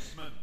X-Men.